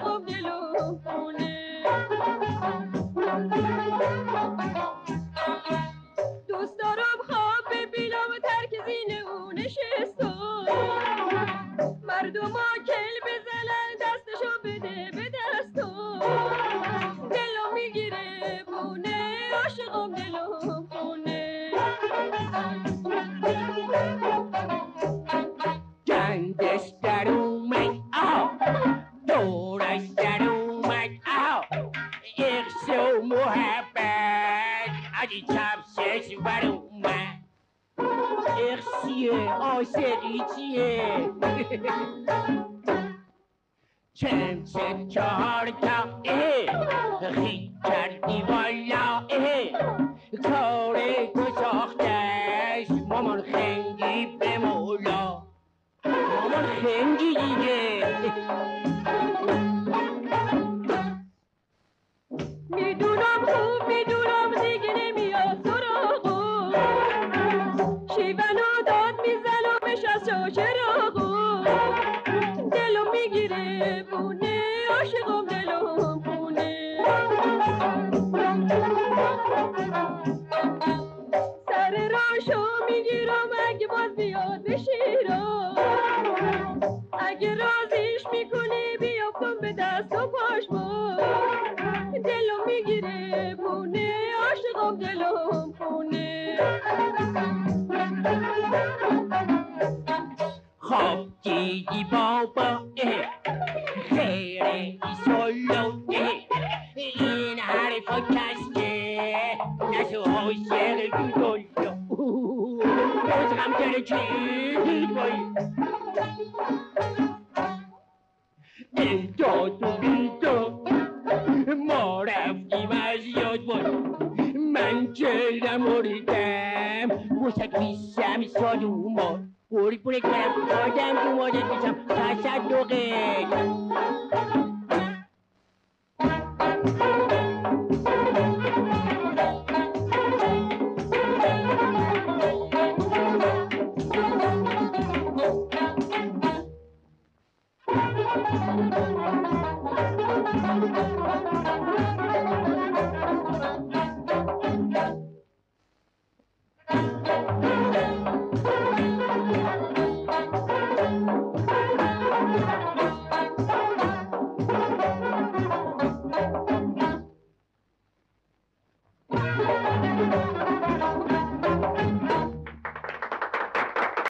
عاشقم دلو خونه. دوست دارم خواب ببینم و ترک زین او نشستم مردم کل بزنن دستشو بده به دستم دلو می‌گیره بونه عاشقم دلو محبت علی کم سش بر اومد اخشیه آسری چیه چند سن چهار تا اه خی کردی والا اه کار تو ساختش مامان خنگی به مولا مامان خنگی دیگه خونه عاشقم سر می‌گیرم اگه باز بیاد اگه رازیش می‌کنی بیا کن به دست و عاشق دنیا باز غم ترکید بایی داد و بیداد ما رفتیم از یاد بایی من چهرم بریدم بوسک میشم ساد اومد بوری بوری کنم آدم اومدت میشم تصدقه